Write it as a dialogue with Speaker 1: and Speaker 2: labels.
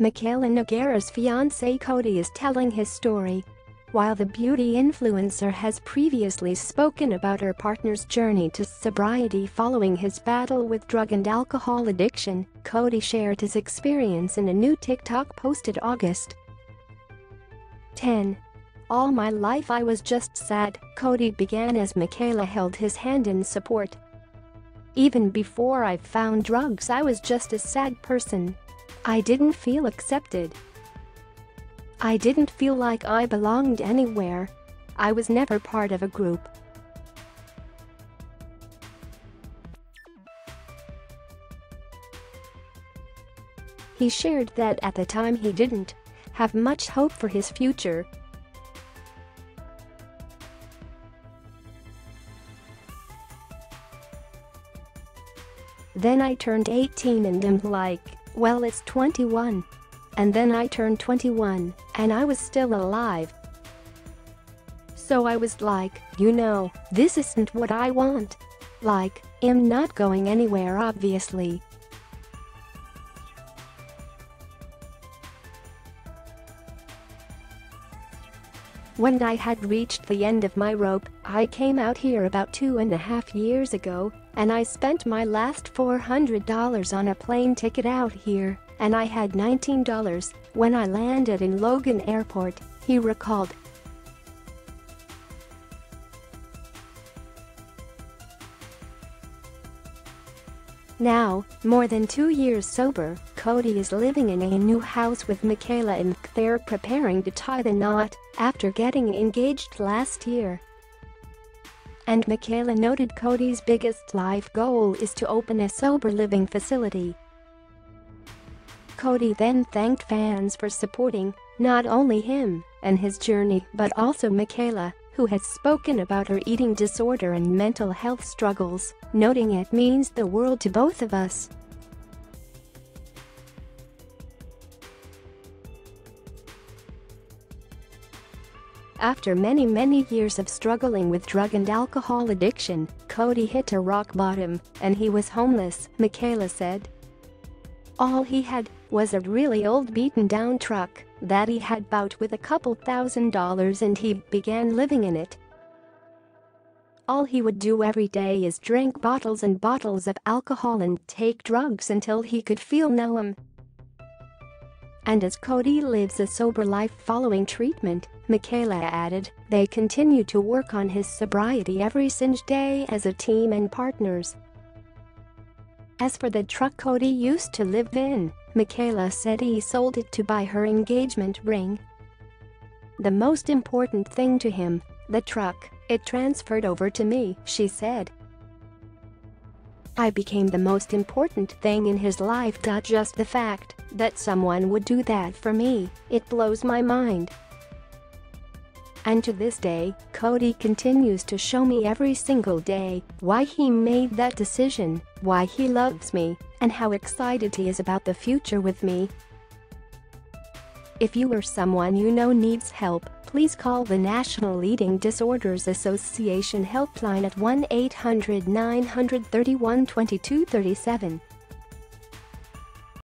Speaker 1: Mikayla Nogueira's fiancé Cody is telling his story. While the beauty influencer has previously spoken about her partner's journey to sobriety following his battle with drug and alcohol addiction, Cody shared his experience in a new TikTok posted August 10. All my life I was just sad, Cody began as Mikayla held his hand in support. Even before I found drugs I was just a sad person. I didn't feel accepted. I didn't feel like I belonged anywhere. I was never part of a group. He shared that at the time he didn't have much hope for his future. Then I turned 18 and I'm like, well it's 21. And then I turned 21, and I was still alive. So I was like, you know, this isn't what I want. Like, I'm not going anywhere obviously. When I had reached the end of my rope, I came out here about two and a half years ago, and I spent my last $400 on a plane ticket out here, and I had $19 when I landed in Logan Airport, he recalled. Now, more than two years sober, Cody is living in a new house with Mikayla and they're preparing to tie the knot after getting engaged last year. And Mikayla noted Cody's biggest life goal is to open a sober living facility. Cody then thanked fans for supporting not only him and his journey but also Mikayla, who has spoken about her eating disorder and mental health struggles, noting it means the world to both of us. After many many years of struggling with drug and alcohol addiction, Cody hit a rock bottom, and he was homeless, Mikayla said. All he had was a really old beaten-down truck that he had bought with a couple thousand dollars and he began living in it. All he would do every day is drink bottles and bottles of alcohol and take drugs until he could feel numb. And as Cody lives a sober life following treatment, Mikayla added, they continue to work on his sobriety every single day as a team and partners. As for the truck Cody used to live in, Mikayla said he sold it to buy her engagement ring. The most important thing to him, the truck, it transferred over to me, she said. I became the most important thing in his life. Just the fact that someone would do that for me, it blows my mind. And to this day, Cody continues to show me every single day why he made that decision, why he loves me, and how excited he is about the future with me. If you or someone you know needs help, please call the National Eating Disorders Association helpline at 1-800-931-2237.